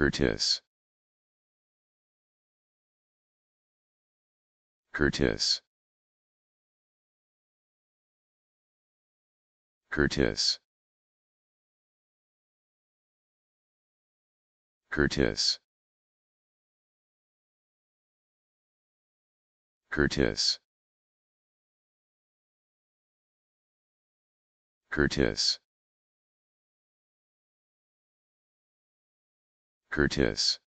Curtis. Curtis. Curtis. Curtis. Curtis. Curtis Curtis